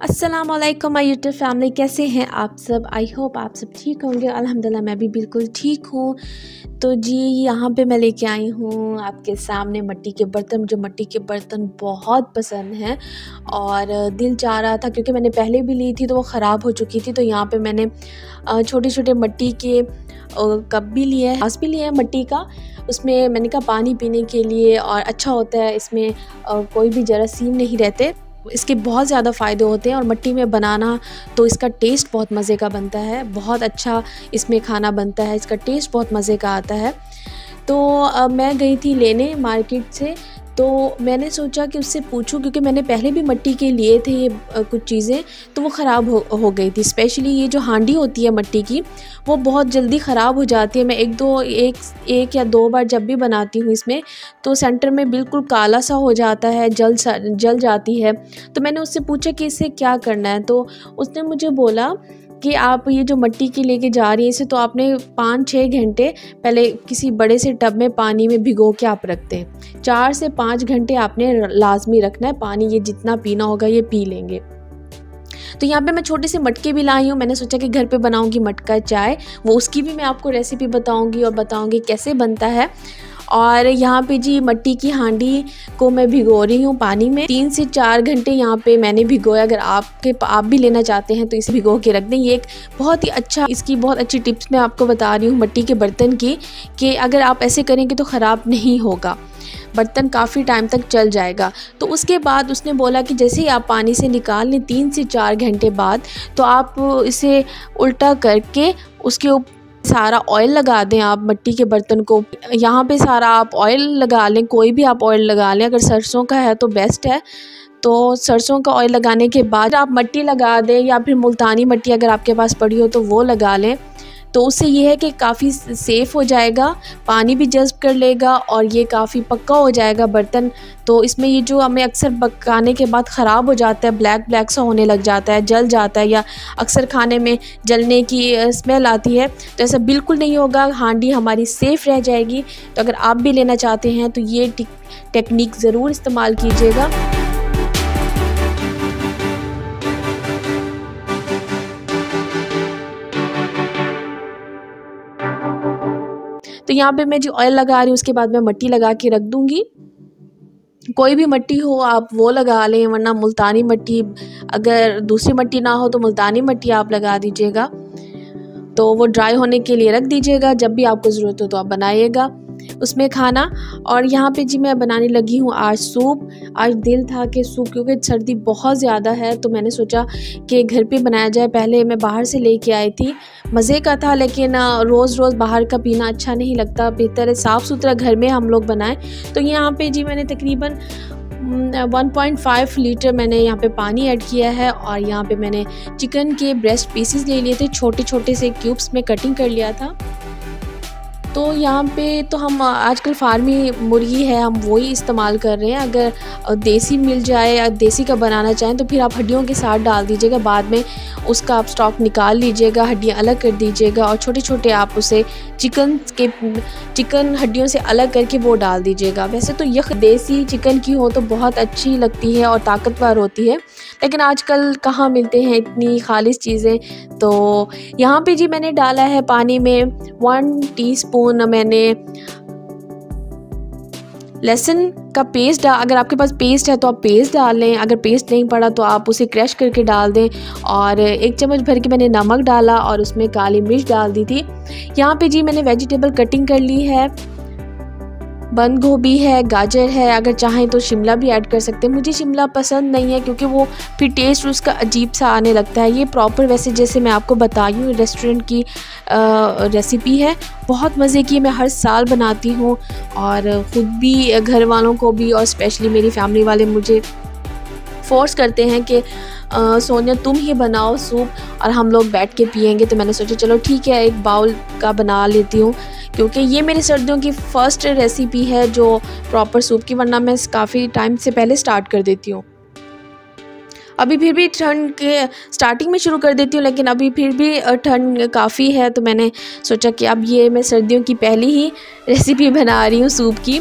अस्सलाम वालेकुम my YouTube family कैसे हैं आप सब? आई होप आप सब ठीक होंगे। अल्हम्दुलिल्लाह मैं भी बिल्कुल ठीक हूँ। तो जी, यहाँ पे मैं लेके आई हूँ आपके सामने मिट्टी के बर्तन, जो मिट्टी के बर्तन बहुत पसंद हैं। और दिल चाह रहा था, क्योंकि मैंने पहले भी ली थी तो वो ख़राब हो चुकी थी। तो यहाँ पर मैंने छोटे छोटे मिट्टी के कप भी लिए हैं भी लिए हैं मिट्टी का। उसमें मैंने कहा, पानी पीने के लिए, और अच्छा होता है, इसमें कोई भी जरासीम नहीं रहते। इसके बहुत ज़्यादा फ़ायदे होते हैं और मिट्टी में बनाना तो इसका टेस्ट बहुत मज़े का बनता है, बहुत अच्छा इसमें खाना बनता है, इसका टेस्ट बहुत मज़े का आता है। तो मैं गई थी लेने मार्केट से तो मैंने सोचा कि उससे पूछूँ, क्योंकि मैंने पहले भी मिट्टी के लिए थे ये कुछ चीज़ें तो वो ख़राब हो हो गई थी। स्पेशली ये जो हांडी होती है मिट्टी की, वो बहुत जल्दी ख़राब हो जाती है। मैं एक दो, एक एक या दो बार जब भी बनाती हूँ इसमें तो सेंटर में बिल्कुल काला सा हो जाता है, जल सा, जल जाती है। तो मैंने उससे पूछा कि इसे क्या करना है तो उसने मुझे बोला कि आप ये जो मिट्टी की लेके जा रही हैं, इसे तो आपने पाँच छः घंटे पहले किसी बड़े से टब में पानी में भिगो के आप रखते हैं। चार से पाँच घंटे आपने लाजमी रखना है, पानी ये जितना पीना होगा ये पी लेंगे। तो यहाँ पे मैं छोटे से मटके भी लाई हूँ, मैंने सोचा कि घर पे बनाऊँगी मटका चाय, वो उसकी भी मैं आपको रेसिपी बताऊँगी और बताऊँगी कैसे बनता है। और यहाँ पे जी मट्टी की हांडी को मैं भिगो रही हूँ पानी में। तीन से चार घंटे यहाँ पे मैंने भिगोया। अगर आपके आप भी लेना चाहते हैं तो इसे भिगो के रख दें। ये एक बहुत ही अच्छा इसकी बहुत अच्छी टिप्स मैं आपको बता रही हूँ मट्टी के बर्तन की कि अगर आप ऐसे करेंगे तो ख़राब नहीं होगा। बर्तन काफ़ी टाइम तक चल जाएगा। तो उसके बाद उसने बोला कि जैसे ही आप पानी से निकाल लें तीन से चार घंटे बाद तो आप इसे उल्टा करके उसके ऊपर सारा ऑयल लगा दें आप मिट्टी के बर्तन को। यहाँ पे सारा आप ऑयल लगा लें, कोई भी आप ऑयल लगा लें, अगर सरसों का है तो बेस्ट है। तो सरसों का ऑयल लगाने के बाद आप मिट्टी लगा दें या फिर मुल्तानी मिट्टी अगर आपके पास पड़ी हो तो वो लगा लें। तो उससे ये है कि काफ़ी सेफ़ हो जाएगा, पानी भी जज्ब कर लेगा और ये काफ़ी पक्का हो जाएगा बर्तन। तो इसमें ये जो हमें अक्सर पकाने के बाद ख़राब हो जाता है ब्लैक ब्लैक सा होने लग जाता है, जल जाता है या अक्सर खाने में जलने की स्मेल आती है तो ऐसा बिल्कुल नहीं होगा, हांडी हमारी सेफ़ रह जाएगी। तो अगर आप भी लेना चाहते हैं तो ये टेक्निक ज़रूर इस्तेमाल कीजिएगा। तो यहाँ पे मैं जो ऑयल लगा रही हूँ, उसके बाद मैं मट्टी लगा के रख दूँगी। कोई भी मट्टी हो, आप वो लगा लें, वरना मुल्तानी मट्टी, अगर दूसरी मट्टी ना हो तो मुल्तानी मट्टी आप लगा दीजिएगा। तो वो ड्राई होने के लिए रख दीजिएगा। जब भी आपको ज़रूरत हो तो आप बनाइएगा। उसमें खाना और यहाँ पे जी मैं बनाने लगी हूँ आज सूप। आज दिल था कि सूप क्योंकि सर्दी बहुत ज़्यादा है तो मैंने सोचा कि घर पे बनाया जाए। पहले मैं बाहर से लेके आई थी। मज़े का था, लेकिन रोज़ रोज़ बाहर का पीना अच्छा नहीं लगता। बेहतर है साफ़ सुथरा घर में हम लोग बनाएँ। तो यहाँ पे जी मैंने तकरीबन 1.5 लीटर मैंने यहाँ पे पानी ऐड किया है और यहाँ पे मैंने चिकन के ब्रेस्ट पीसेस ले लिए थे छोटे छोटे से क्यूब्स में कटिंग कर लिया था। तो यहाँ पे तो हम, आजकल फार्मी मुर्गी है, हम वही इस्तेमाल कर रहे हैं। अगर देसी मिल जाए, या देसी का बनाना चाहें तो फिर आप हड्डियों के साथ डाल दीजिएगा। बाद में उसका आप स्टॉक निकाल लीजिएगा, हड्डियाँ अलग कर दीजिएगा, और छोटे छोटे आप उसे चिकन के, चिकन हड्डियों से अलग करके वो डाल दीजिएगा। वैसे तो यख देसी चिकन की हो तो बहुत अच्छी लगती है और ताकतवर होती है। लेकिन आजकल कहाँ मिलते हैं इतनी खालिश चीज़ें? तो यहाँ पे जी मैंने डाला है पानी में वन टीस्पून मैंने लहसुन का पेस्ट डाल, अगर आपके पास पेस्ट है तो आप पेस्ट डाल लें, अगर पेस्ट नहीं पड़ा तो आप उसे क्रश करके डाल दें और एक चम्मच भर के मैंने नमक डाला और उसमें काली मिर्च डाल दी थी। यहाँ पे जी मैंने वेजिटेबल कटिंग कर ली है। बंद गोभी है गाजर है अगर चाहें तो शिमला भी ऐड कर सकते हैं। मुझे शिमला पसंद नहीं है क्योंकि वो फिर टेस्ट उसका अजीब सा आने लगता है। ये प्रॉपर वैसे जैसे मैं आपको बताई हूँ रेस्टोरेंट की आ, रेसिपी है। बहुत मज़े की मैं हर साल बनाती हूँ और ख़ुद भी घर वालों को भी और स्पेशली मेरी फैमिली वाले मुझे फोर्स करते हैं कि सोनिया, तुम ही बनाओ सूप और हम लोग बैठ के पियेंगे। तो मैंने सोचा, चलो ठीक है, एक बाउल का बना लेती हूँ। क्योंकि ये मेरी सर्दियों की फ़र्स्ट रेसिपी है जो प्रॉपर सूप की, वरना मैं काफ़ी टाइम से पहले स्टार्ट कर देती हूँ। अभी फिर भी ठंड के स्टार्टिंग में शुरू कर देती हूँ, लेकिन अभी फिर भी ठंड काफ़ी है। तो मैंने सोचा कि अब ये मैं सर्दियों की पहली ही रेसिपी बना रही हूँ सूप की।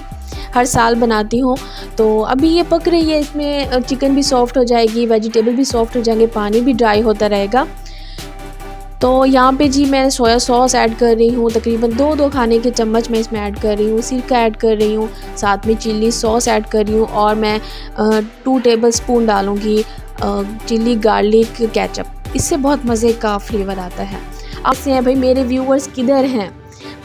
हर साल बनाती हूँ। तो अभी ये पक रही है, इसमें चिकन भी सॉफ्ट हो जाएगी, वेजिटेबल भी सॉफ्ट हो जाएँगे, पानी भी ड्राई होता रहेगा। तो यहाँ पे जी मैं सोया सॉस ऐड कर रही हूँ, तकरीबन दो दो खाने के चम्मच मैं इसमें ऐड कर रही हूँ, सिरका ऐड कर रही हूँ, साथ में चिल्ली सॉस ऐड कर रही हूँ और मैं टू टेबल स्पून डालूँगी चिल्ली गार्लिक कैचअप। इससे बहुत मज़े का फ्लेवर आता है। आपसे हैं भाई, मेरे व्यूवर्स किधर हैं?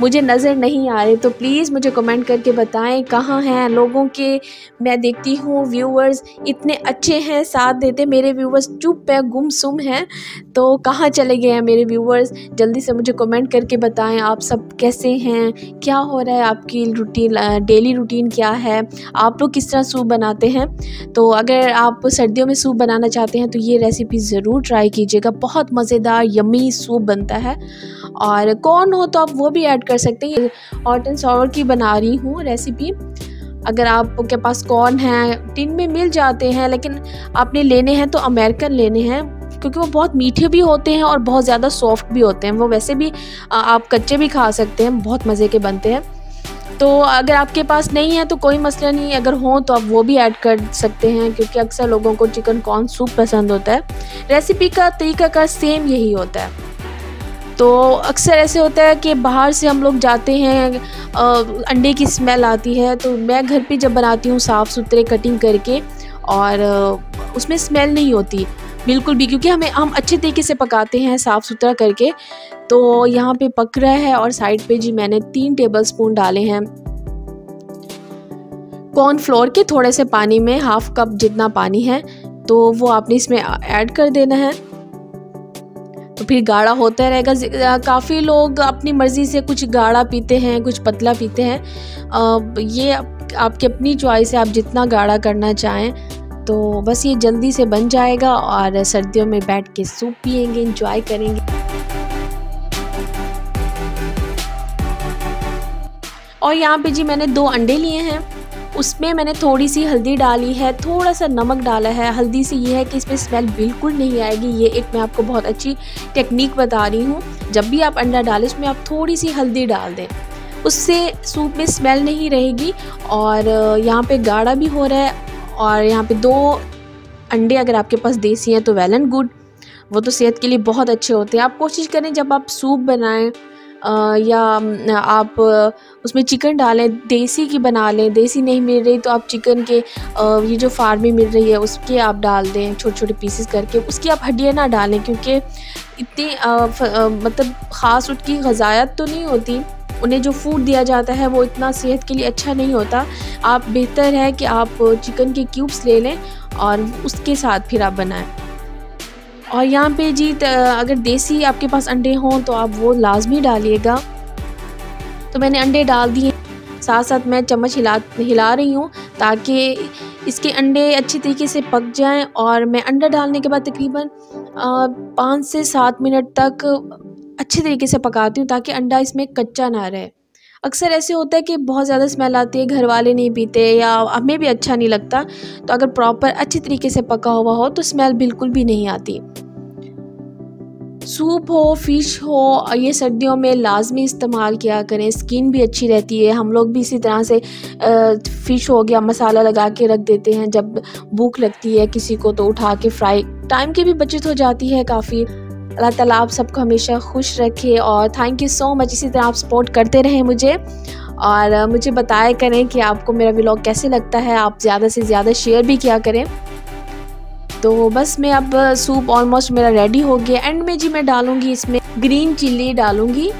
मुझे नज़र नहीं आ रहे तो प्लीज़ मुझे कमेंट करके बताएँ कहाँ हैं लोगों के। मैं देखती हूँ व्यूअर्स इतने अच्छे हैं, साथ देते मेरे व्यूअर्स चुप है, गुमसुम हैं। तो कहाँ चले गए हैं मेरे व्यूअर्स जल्दी से मुझे कमेंट करके बताएँ, आप सब कैसे हैं? क्या हो रहा है आपकी रूटीन डेली रूटीन क्या है? आप लोग किस तरह सूप बनाते हैं? तो अगर आप सर्दियों में सूप बनाना चाहते हैं तो ये रेसिपी ज़रूर ट्राई कीजिएगा। बहुत मज़ेदार यमी सूप बनता है। और कौन हो तो आप वो भी ऐड कर सकते हैं। हॉट एंड सॉवर की बना रही हूँ रेसिपी अगर आपके पास कॉर्न है टिन में मिल जाते हैं, लेकिन आपने लेने हैं तो अमेरिकन लेने हैं, क्योंकि वो बहुत मीठे भी होते हैं और बहुत ज़्यादा सॉफ्ट भी होते हैं। वो वैसे भी आप कच्चे भी खा सकते हैं, बहुत मज़े के बनते हैं। तो अगर आपके पास नहीं है तो कोई मसला नहीं, अगर हो तो आप वो भी ऐड कर सकते हैं, क्योंकि अक्सर लोगों को चिकन कॉर्न सूप पसंद होता है। रेसिपी का तरीका का सेम यही होता है। तो अक्सर ऐसे होता है कि बाहर से हम लोग जाते हैं अंडे की स्मेल आती है तो मैं घर पे जब बनाती हूँ साफ़ सुथरे कटिंग करके और उसमें स्मेल नहीं होती, बिल्कुल भी क्योंकि हमें, हम अच्छे तरीके से पकाते हैं साफ़ सुथरा करके तो यहाँ पे पक रहा है और साइड पे जी मैंने तीन टेबल स्पून डाले हैं। कॉर्नफ्लोर के थोड़े से पानी में हाफ़ कप जितना पानी है तो वो आपने इसमें ऐड कर देना है। तो फिर गाढ़ा होता रहेगा। काफ़ी लोग अपनी मर्ज़ी से कुछ गाढ़ा पीते हैं, कुछ पतला पीते हैं। ये आपकी अपनी चॉइस है, आप जितना गाढ़ा करना चाहें तो बस ये जल्दी से बन जाएगा और सर्दियों में बैठ के सूप पियेंगे इंजॉय करेंगे। और यहाँ पे जी मैंने दो अंडे लिए हैं। उसमें मैंने थोड़ी सी हल्दी डाली है थोड़ा सा नमक डाला है। हल्दी से ये है कि इसमें स्मेल बिल्कुल नहीं आएगी। ये एक मैं आपको बहुत अच्छी टेक्निक बता रही हूँ। जब भी आप अंडा डालें, उसमें आप थोड़ी सी हल्दी डाल दें। उससे सूप में स्मेल नहीं रहेगी और यहाँ पे गाढ़ा भी हो रहा है और यहाँ पे दो अंडे अगर आपके पास देसी हैं तो वेल एंड गुड वो तो सेहत के लिए बहुत अच्छे होते हैं। आप कोशिश करें जब आप सूप बनाएँ या आप उसमें चिकन डालें, देसी की बना लें, देसी नहीं मिल रही तो आप चिकन के ये जो फार्मी मिल रही है उसके आप डाल दें छोटे छोटे पीसेस करके, उसकी आप हड्डियाँ ना डालें क्योंकि इतनी मतलब ख़ास उसकी गजायत तो नहीं होती, उन्हें जो फ़ूड दिया जाता है वो इतना सेहत के लिए अच्छा नहीं होता, आप बेहतर है कि आप चिकन के क्यूब्स ले लें और उसके साथ फिर आप बनाएँ। और यहाँ पे जी अगर देसी आपके पास अंडे हों तो आप वो लाजमी डालिएगा। तो मैंने अंडे डाल दिए। साथ साथ मैं चम्मच हिला हिला रही हूँ ताकि इसके अंडे अच्छी तरीके से पक जाएँ और मैं अंडा डालने के बाद तकरीबन पाँच से सात मिनट तक अच्छे तरीके से पकाती हूँ ताकि अंडा इसमें कच्चा ना रहे। अक्सर ऐसे होता है कि बहुत ज़्यादा स्मेल आती है, घर वाले नहीं पीते या हमें भी अच्छा नहीं लगता तो अगर प्रॉपर अच्छे तरीके से पका हुआ हो तो स्मेल बिल्कुल भी नहीं आती। सूप हो, फ़िश हो ये सर्दियों में लाजमी इस्तेमाल किया करें। स्किन भी अच्छी रहती है। हम लोग भी इसी तरह से फ़िश हो गया, मसाला लगा के रख देते हैं। जब भूख लगती है किसी को तो उठा के फ्राई। टाइम की भी बचत हो जाती है काफ़ी। अल्लाह ताला आप सबको हमेशा खुश रखे और थैंक यू सो मच इसी तरह आप सपोर्ट करते रहें मुझे। और मुझे बताया करें कि आपको मेरा व्लॉग कैसे लगता है। आप ज़्यादा से ज़्यादा शेयर भी किया करें। तो बस मैं अब सूप ऑलमोस्ट मेरा रेडी हो गया। एंड में जी, मैं डालूँगी इसमें ग्रीन चिल्ली डालूँगी।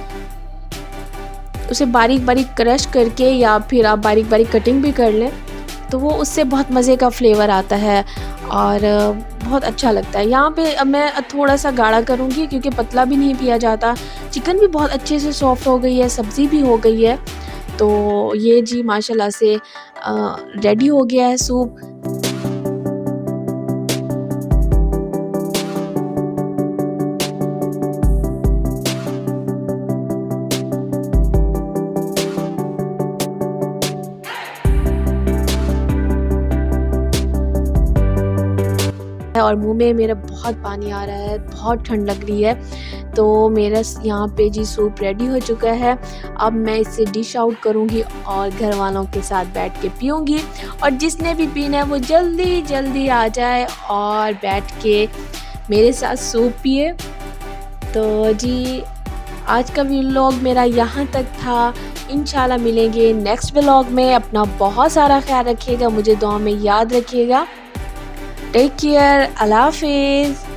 उसे बारीक बारीक क्रश करके या फिर आप बारीक बारीक कटिंग भी कर लें तो वो उससे बहुत मज़े का फ्लेवर आता है और बहुत अच्छा लगता है। यहाँ पे अब मैं थोड़ा सा गाढ़ा करूँगी क्योंकि पतला भी नहीं पिया जाता। चिकन भी बहुत अच्छे से सॉफ्ट हो गई है, सब्ज़ी भी हो गई है। तो ये जी, माशाल्लाह से रेडी हो गया है सूप और मुँह में मेरा बहुत पानी आ रहा है, बहुत ठंड लग रही है। तो मेरा यहाँ पे जी सूप रेडी हो चुका है। अब मैं इसे डिश आउट करूँगी और घर वालों के साथ बैठ के पीऊँगी। और जिसने भी पीना है, वो जल्दी जल्दी आ जाए और बैठ के मेरे साथ सूप पिए। तो जी, आज का व्लॉग मेरा यहाँ तक था। इन मिलेंगे नेक्स्ट व्लॉग में। अपना बहुत सारा ख्याल रखिएगा, मुझे दुआ में याद रखिएगा। Take care. Allah Hafiz.